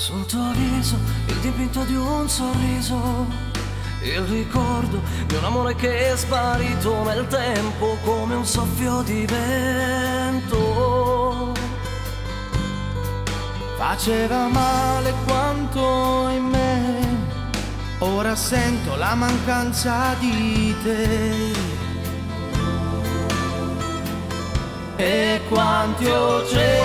Sul tuo viso il dipinto di un sorriso, il ricordo di un amore che è sparito nel tempo come un soffio di vento. Faceva male quanto in me, ora sento la mancanza di te. E quanti oceani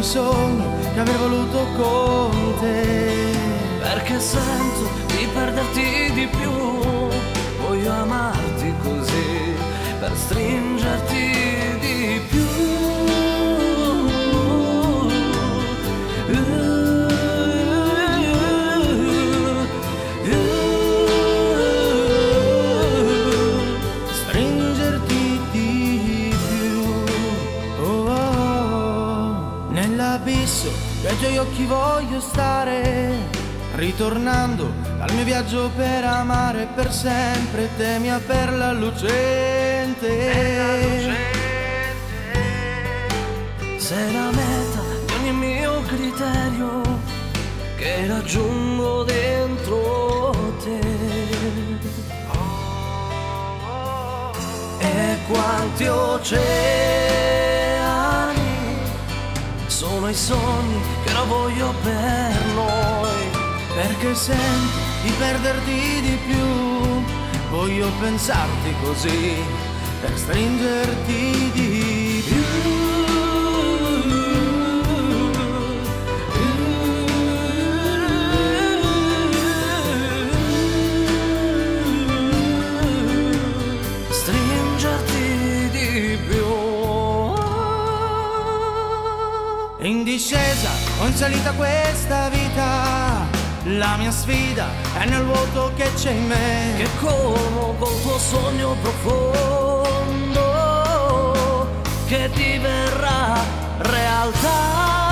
i sogni che avrei voluto con te. Perché sento di perderti di più, voglio amarti così, per stringerti tuoi occhi voglio stare, ritornando dal mio viaggio per amare per sempre te mia perla lucente. Sei la meta di ogni mio criterio che raggiungo dentro te. E quanti oceani sono i sogni ora voglio per noi. Perché sento di perderti di più, voglio pensarti così, per stringerti di più. In discesa o in salita questa vita, la mia sfida è nel vuoto che c'è in me. che colmo col tuo sogno profondo che diverrà realtà.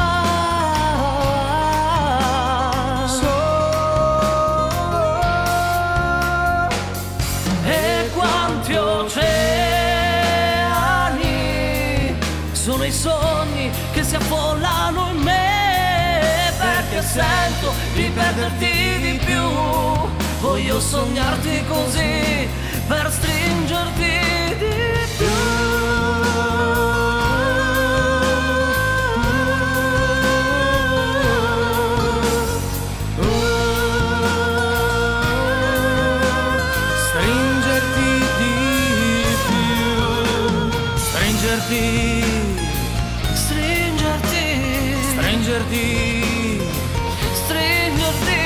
Si affollano in me perché sento di perderti di più. Voglio sognarti così per stringerti di più. Stringerti di più, stringerti, stringerti, stringerti.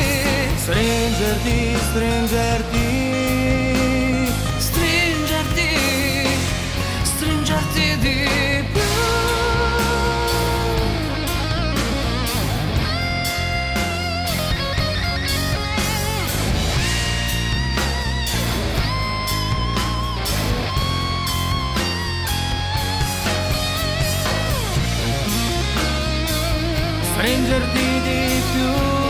Stringerti, stringerti. stringerti. Stringerti di stringerti di più.